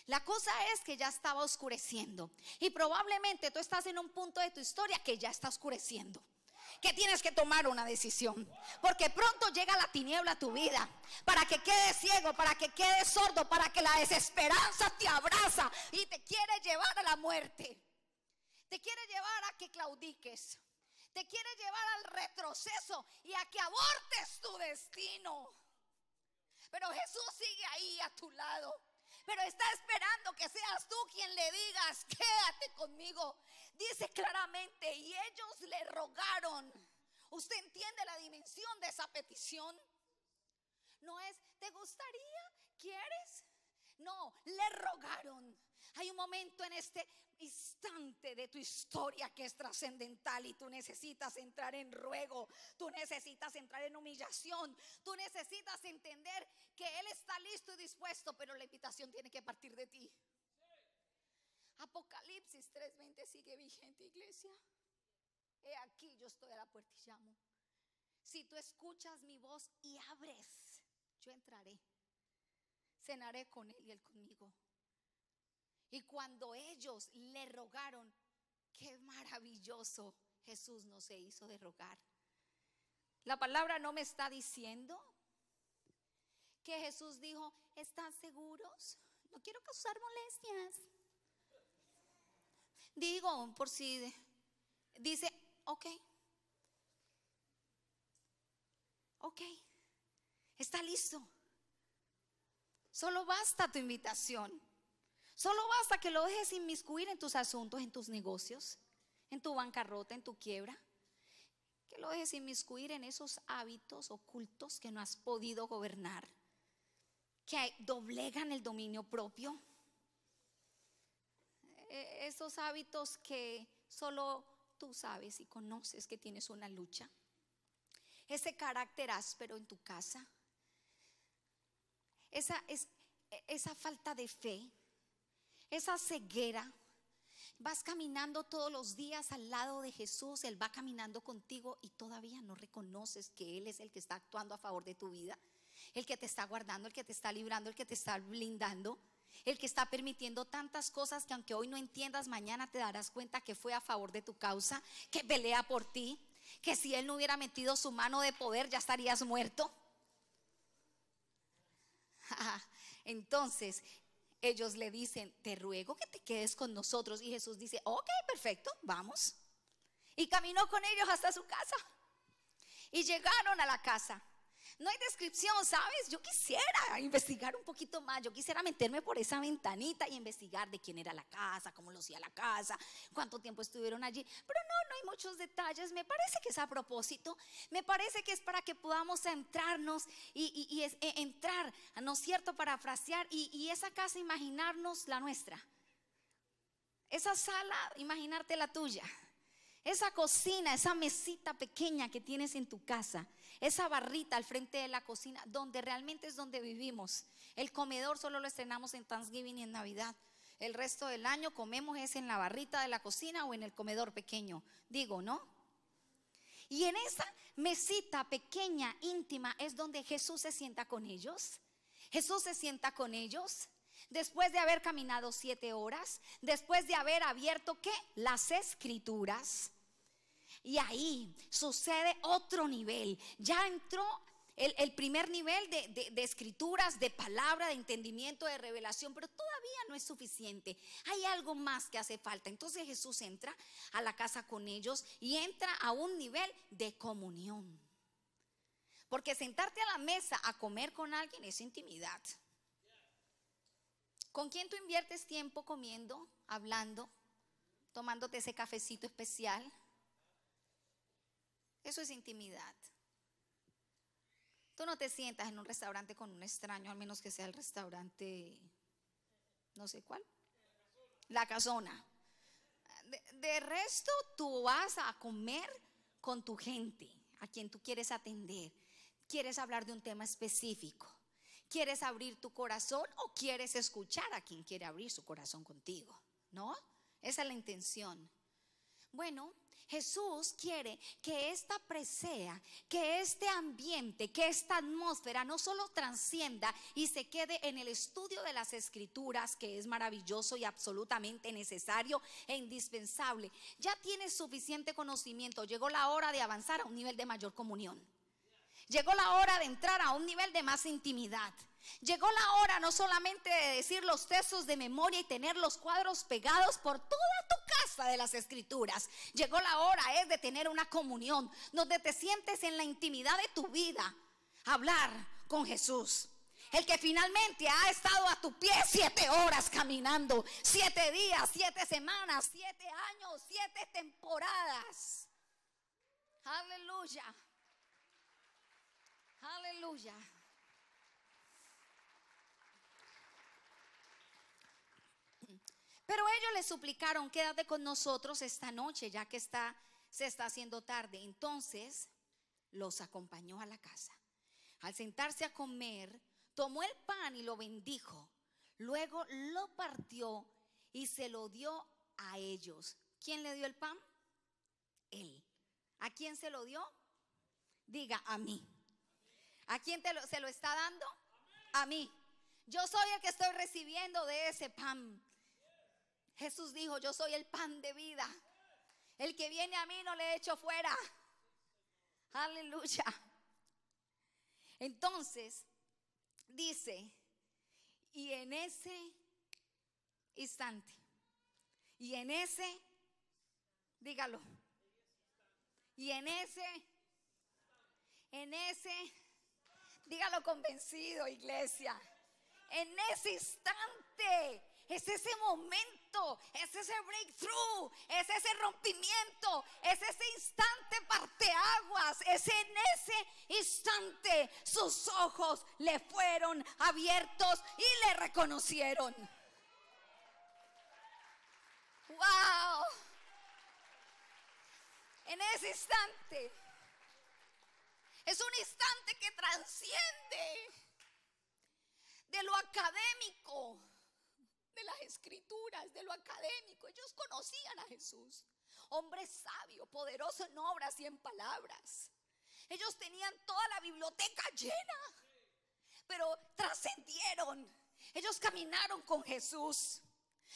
La cosa es que ya estaba oscureciendo y probablemente tú estás en un punto de tu historia que ya está oscureciendo que tienes que tomar una decisión. Porque pronto llega la tiniebla a tu vida. Para que quedes ciego, para que quedes sordo, para que la desesperanza te abraza y te quiere llevar a la muerte. Te quiere llevar a que claudiques. Te quiere llevar al retroceso y a que abortes tu destino. Pero Jesús sigue ahí a tu lado pero está esperando que seas tú quien le digas, quédate conmigo. Dice claramente, y ellos le rogaron. ¿Usted entiende la dimensión de esa petición? No es, ¿te gustaría? ¿Quieres? No, le rogaron. Hay un momento en este instante de tu historia que es trascendental y tú necesitas entrar en ruego, tú necesitas entrar en humillación, tú necesitas entender que Él está listo y dispuesto, pero la invitación tiene que partir de ti. Apocalipsis 3:20 sigue vigente, iglesia. He aquí, yo estoy a la puerta y llamo. Si tú escuchas mi voz y abres, yo entraré. Cenaré con Él y Él conmigo. Y cuando ellos le rogaron, qué maravilloso Jesús no se hizo de rogar. La palabra no me está diciendo que Jesús dijo, ¿están seguros? No quiero causar molestias. Digo, por si dice, ok, ok, está listo. Solo basta tu invitación. Solo basta que lo dejes inmiscuir en tus asuntos, en tus negocios, en tu bancarrota, en tu quiebra. Que lo dejes inmiscuir en esos hábitos ocultos que no has podido gobernar, que doblegan el dominio propio. E, esos hábitos que solo tú sabes y conoces que tienes una lucha. Ese carácter áspero en tu casa. Esa, es, esa falta de fe esa ceguera Vas caminando todos los días al lado de Jesús, Él va caminando contigo y todavía no reconoces que Él es el que está actuando a favor de tu vida, el que te está guardando, el que te está librando, el que te está blindando, el que está permitiendo tantas cosas que aunque hoy no entiendas, mañana te darás cuenta que fue a favor de tu causa, que pelea por ti, que si Él no hubiera metido su mano de poder ya estarías muerto. Entonces, ellos le dicen, te ruego que te quedes con nosotros. Y Jesús dice, ok, perfecto, vamos. Y caminó con ellos hasta su casa. Y llegaron a la casa. No hay descripción, ¿sabes? Yo quisiera investigar un poquito más. Yo quisiera meterme por esa ventanita y investigar de quién era la casa, cómo lo hacía la casa, cuánto tiempo estuvieron allí. Pero no, no hay muchos detalles. Me parece que es a propósito. Me parece que es para que podamos entrarnos y, e, entrar, ¿no es cierto? Para frasear y, y esa casa imaginarnos la nuestra. Esa sala, imaginarte la tuya. Esa cocina, esa mesita pequeña que tienes en tu casa, esa barrita al frente de la cocina, donde realmente es donde vivimos. El comedor solo lo estrenamos en Thanksgiving y en Navidad. El resto del año comemos es en la barrita de la cocina o en el comedor pequeño. Digo, ¿no? Y en esa mesita pequeña, íntima, es donde Jesús se sienta con ellos. Jesús se sienta con ellos después de haber caminado siete horas, después de haber abierto qué? Las escrituras. Y ahí sucede otro nivel. Ya entró el, primer nivel de, de, escrituras, de palabra, de entendimiento, de revelación, pero todavía no es suficiente. Hay algo más que hace falta. Entonces Jesús entra a la casa con ellos y entra a un nivel de comunión. Porque sentarte a la mesa a comer con alguien es intimidad. ¿Con quién tú inviertes tiempo comiendo, hablando, tomándote ese cafecito especial? Eso es intimidad. Tú no te sientas en un restaurante con un extraño, al menos que sea el restaurante, no sé cuál, la casona. De, resto, tú vas a comer con tu gente, a quien tú quieres atender. Quieres hablar de un tema específico. ¿Quieres abrir tu corazón o quieres escuchar a quien quiere abrir su corazón contigo? ¿No? Esa es la intención. Bueno, Jesús quiere que esta presea, que este ambiente, que esta atmósfera no solo transcienda y se quede en el estudio de las escrituras, que es maravilloso y absolutamente necesario e indispensable. Ya tienes suficiente conocimiento, llegó la hora de avanzar a un nivel de mayor comunión. Llegó la hora de entrar a un nivel de más intimidad. Llegó la hora no solamente de decir los textos de memoria y tener los cuadros pegados por toda tu casa de las escrituras. Llegó la hora es de tener una comunión donde te sientes en la intimidad de tu vida. Hablar con Jesús. El que finalmente ha estado a tu pie siete horas caminando, siete días, siete semanas, siete años, siete temporadas. Aleluya. Aleluya. Pero ellos le suplicaron, quédate con nosotros esta noche, ya que está, se está haciendo tarde. Entonces los acompañó a la casa. Al sentarse a comer, tomó el pan y lo bendijo. Luego lo partió y se lo dio a ellos. ¿Quién le dio el pan? Él. ¿A quién se lo dio? Diga, a mí. ¿A quién te se lo está dando? A mí. Yo soy el que estoy recibiendo de ese pan. Jesús dijo, yo soy el pan de vida. El que viene a mí no le echo fuera. Aleluya. Entonces, dice, y en ese instante, y en ese, dígalo, y en ese, en ese Dígalo convencido, iglesia. En ese instante, es ese momento, es ese breakthrough, es ese rompimiento, es ese instante parteaguas, es en ese instante sus ojos le fueron abiertos y le reconocieron. ¡Wow! En ese instante es un instante que transciende de lo académico, de las escrituras, de lo académico. Ellos conocían a Jesús. Hombre sabio, poderoso en obras y en palabras. Ellos tenían toda la biblioteca llena, pero trascendieron. Ellos caminaron con Jesús.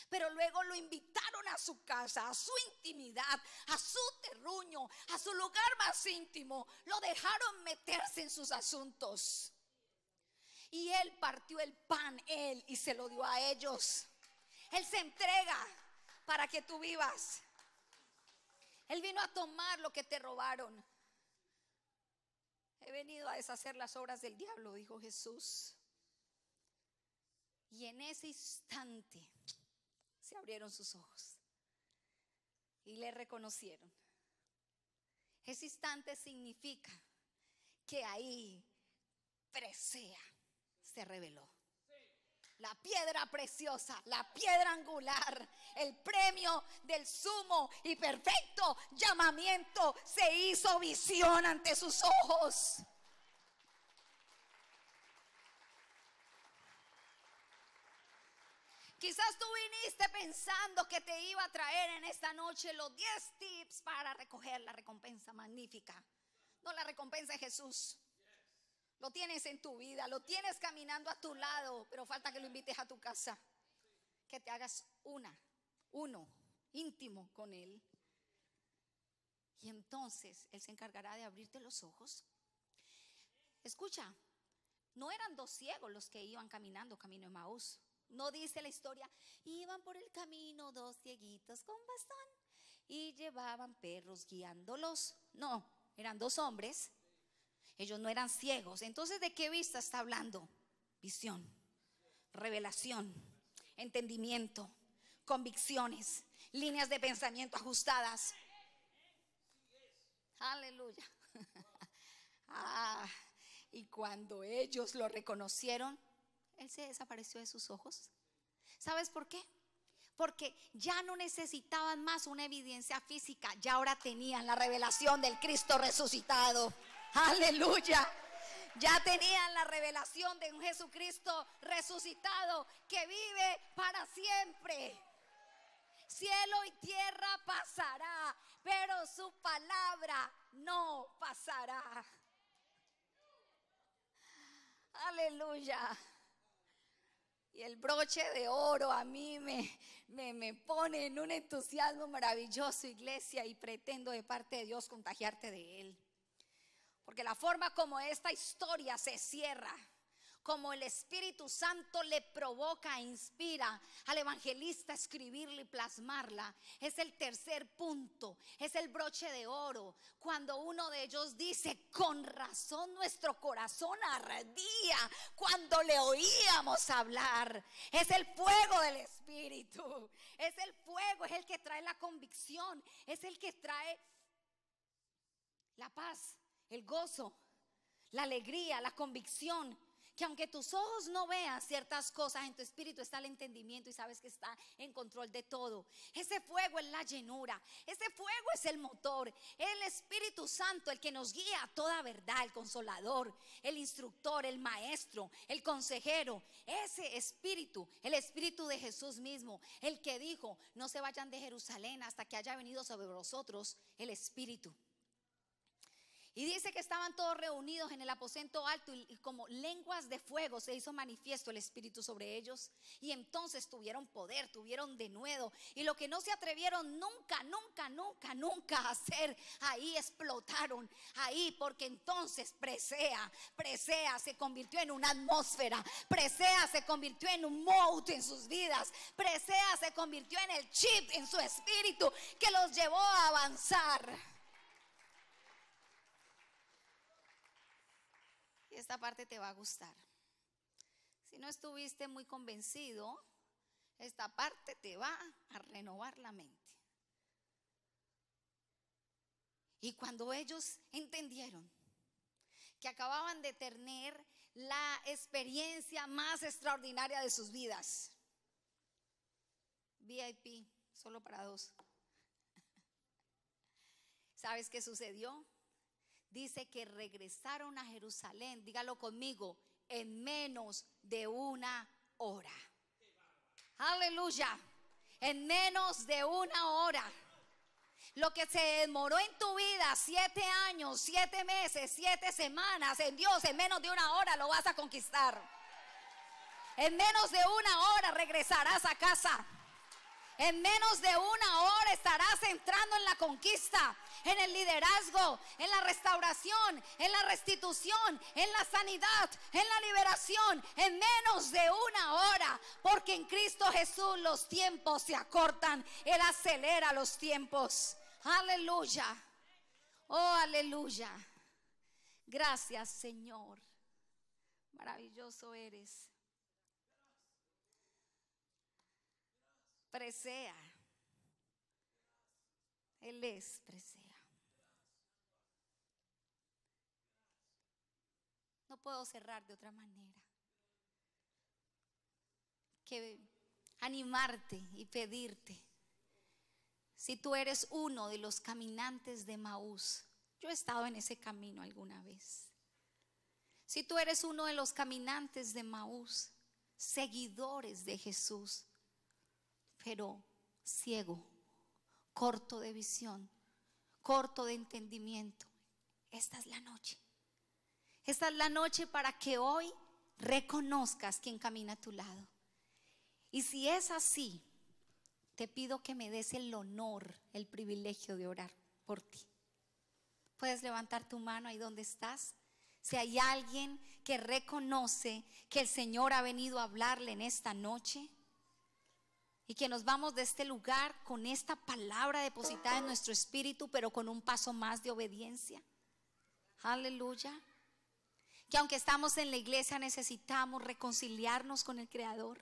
Pero luego lo invitaron a su casa, a su intimidad, a su terruño, a su lugar más íntimo. Lo dejaron meterse en sus asuntos. Y él partió el pan, él, y se lo dio a ellos. Él se entrega para que tú vivas. Él vino a tomar lo que te robaron. He venido a deshacer las obras del diablo, dijo Jesús. Y en ese instante se abrieron sus ojos y le reconocieron. Ese instante significa que ahí Presea se reveló. La piedra preciosa, la piedra angular, el premio del sumo y perfecto llamamiento se hizo visión ante sus ojos. Quizás tú viniste pensando que te iba a traer en esta noche los 10 tips para recoger la recompensa magnífica. No la recompensa de Jesús. Lo tienes en tu vida, lo tienes caminando a tu lado, pero falta que lo invites a tu casa. Que te hagas una, uno, íntimo con Él. Y entonces Él se encargará de abrirte los ojos. Escucha, no eran dos ciegos los que iban caminando camino de Maús. No dice la historia, iban por el camino dos cieguitos con bastón y llevaban perros guiándolos. No, eran dos hombres. Ellos no eran ciegos. Entonces, ¿de qué vista está hablando? Visión, revelación, entendimiento, convicciones, líneas de pensamiento ajustadas. Aleluya. ah, y cuando ellos lo reconocieron, él se desapareció de sus ojos. ¿Sabes por qué? Porque ya no necesitaban más una evidencia física, ya ahora tenían la revelación del Cristo resucitado. Aleluya. Ya tenían la revelación de un Jesucristo resucitado que vive para siempre. Cielo y tierra pasará, pero su palabra no pasará. Aleluya. Y el broche de oro a mí me, me, me, pone en un entusiasmo maravilloso, iglesia, y pretendo de parte de Dios contagiarte de Él. Porque la forma como esta historia se cierra como el Espíritu Santo le provoca e inspira al evangelista a escribirla y plasmarla, es el tercer punto, es el broche de oro. Cuando uno de ellos dice, con razón nuestro corazón ardía cuando le oíamos hablar, es el fuego del Espíritu, es el fuego, es el que trae la convicción, es el que trae la paz, el gozo, la alegría, la convicción que aunque tus ojos no vean ciertas cosas, en tu espíritu está el entendimiento y sabes que está en control de todo. Ese fuego es la llenura, ese fuego es el motor, el Espíritu Santo, el que nos guía a toda verdad, el consolador, el instructor, el maestro, el consejero. Ese espíritu, el espíritu de Jesús mismo, el que dijo, no se vayan de Jerusalén hasta que haya venido sobre vosotros el espíritu. Y dice que estaban todos reunidos en el aposento alto y, como lenguas de fuego se hizo manifiesto el Espíritu sobre ellos. Y entonces tuvieron poder, tuvieron de nuevo. Y lo que no se atrevieron nunca, nunca, nunca, nunca a hacer, ahí explotaron. Ahí porque entonces Presea, Presea se convirtió en una atmósfera. Presea se convirtió en un mode en sus vidas. Presea se convirtió en el chip en su espíritu que los llevó a avanzar. Esta parte te va a gustar. Si no estuviste muy convencido, esta parte te va a renovar la mente. Y cuando ellos entendieron que acababan de tener la experiencia más extraordinaria de sus vidas, VIP, solo para dos. ¿Sabes qué sucedió? Dice que regresaron a Jerusalén, dígalo conmigo, en menos de una hora. Aleluya. En menos de una hora. Lo que se demoró en tu vida siete años, siete meses, siete semanas en Dios, en menos de una hora lo vas a conquistar. En menos de una hora regresarás a casa. En menos de una hora estarás entrando en la conquista, en el liderazgo, en la restauración, en la restitución, en la sanidad, en la liberación. En menos de una hora. Porque en Cristo Jesús los tiempos se acortan. Él acelera los tiempos. Aleluya. Oh, aleluya. Gracias Señor. Maravilloso eres. Presea. Él es presea. No puedo cerrar de otra manera que animarte y pedirte. Si tú eres uno de los caminantes de Maús, yo he estado en ese camino alguna vez. Si tú eres uno de los caminantes de Maús, seguidores de Jesús, pero ciego, corto de visión, corto de entendimiento. Esta es la noche. Esta es la noche para que hoy reconozcas quien camina a tu lado. Y si es así, te pido que me des el honor, el privilegio de orar por ti. Puedes levantar tu mano ahí donde estás. Si hay alguien que reconoce que el Señor ha venido a hablarle en esta noche, y que nos vamos de este lugar con esta palabra depositada en nuestro espíritu, pero con un paso más de obediencia. Aleluya. Que aunque estamos en la iglesia necesitamos reconciliarnos con el Creador.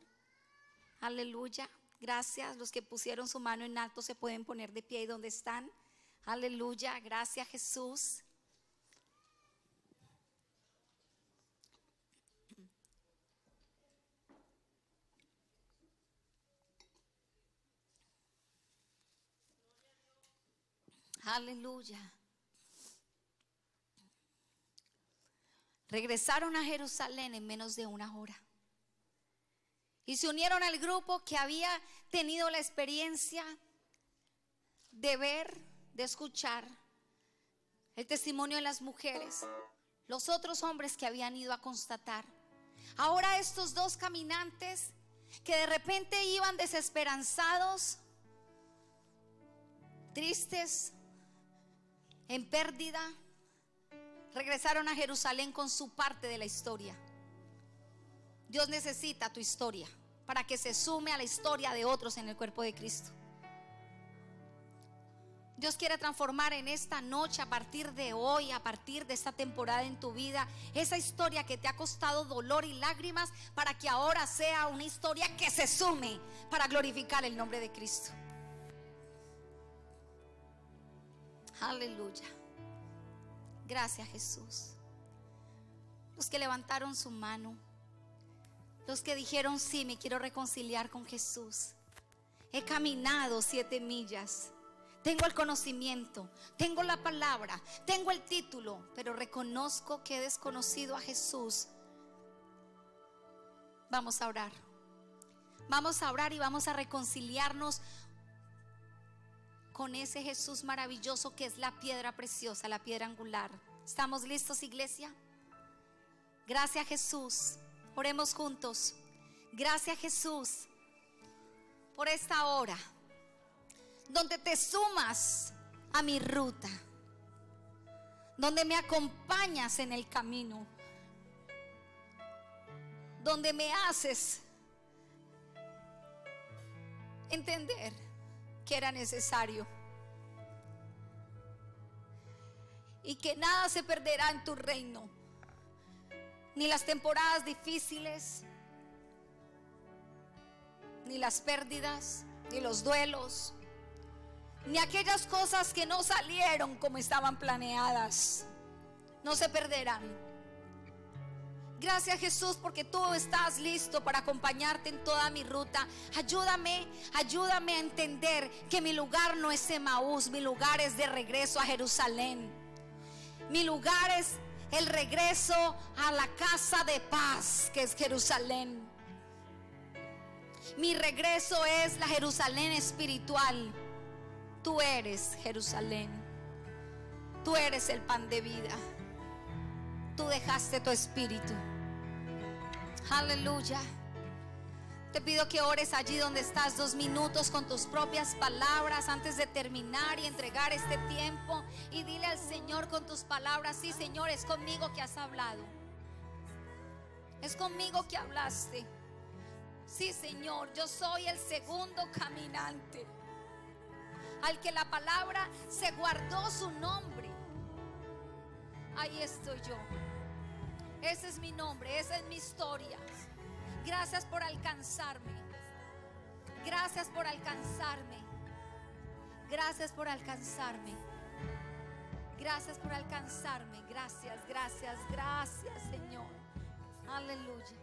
Aleluya. Gracias. Los que pusieron su mano en alto se pueden poner de pie ahí donde están. Aleluya. Gracias Jesús. Aleluya. Regresaron a Jerusalén en menos de una hora. Y se unieron al grupo que había tenido la experiencia de ver, de escuchar el testimonio de las mujeres, los otros hombres que habían ido a constatar. Ahora estos dos caminantes que de repente iban desesperanzados, tristes, en pérdida, regresaron a Jerusalén con su parte de la historia. Dios necesita tu historia para que se sume a la historia de otros en el cuerpo de Cristo. Dios quiere transformar en esta noche, a partir de hoy, a partir de esta temporada en tu vida, esa historia que te ha costado dolor y lágrimas, para que ahora sea una historia que se sume para glorificar el nombre de Cristo. Aleluya. Gracias Jesús. Los que levantaron su mano. Los que dijeron, sí, me quiero reconciliar con Jesús. He caminado siete millas. Tengo el conocimiento, tengo la palabra, tengo el título, pero reconozco que he desconocido a Jesús. Vamos a orar. Vamos a orar y vamos a reconciliarnos con ese Jesús maravilloso que es la piedra preciosa, la piedra angular. ¿Estamos listos, iglesia? Gracias Jesús. Oremos juntos. Gracias Jesús por esta hora donde te sumas a mi ruta, donde me acompañas en el camino, donde me haces entender era necesario. Y que nada se perderá en tu reino. Ni las temporadas difíciles, ni las pérdidas, ni los duelos, ni aquellas cosas que no salieron como estaban planeadas. No se perderán Gracias Jesús porque tú estás listo para acompañarte en toda mi ruta. Ayúdame, ayúdame a entender que mi lugar no es Emaús, mi lugar es de regreso a Jerusalén. Mi lugar es el regreso a la casa de paz que es Jerusalén. Mi regreso es la Jerusalén espiritual. Tú eres Jerusalén. Tú eres el pan de vida. Tú dejaste tu espíritu. Aleluya. Te pido que ores allí donde estás dos minutos con tus propias palabras antes de terminar y entregar este tiempo. Y dile al Señor con tus palabras, sí Señor, es conmigo que has hablado. Es conmigo que hablaste. Sí Señor, yo soy el segundo caminante. Al que la palabra se guardó su nombre. Ahí estoy yo. Ese es mi nombre, esa es mi historia. Gracias por alcanzarme. Gracias por alcanzarme. Gracias por alcanzarme. Gracias por alcanzarme. Gracias, gracias, gracias, Señor. Aleluya.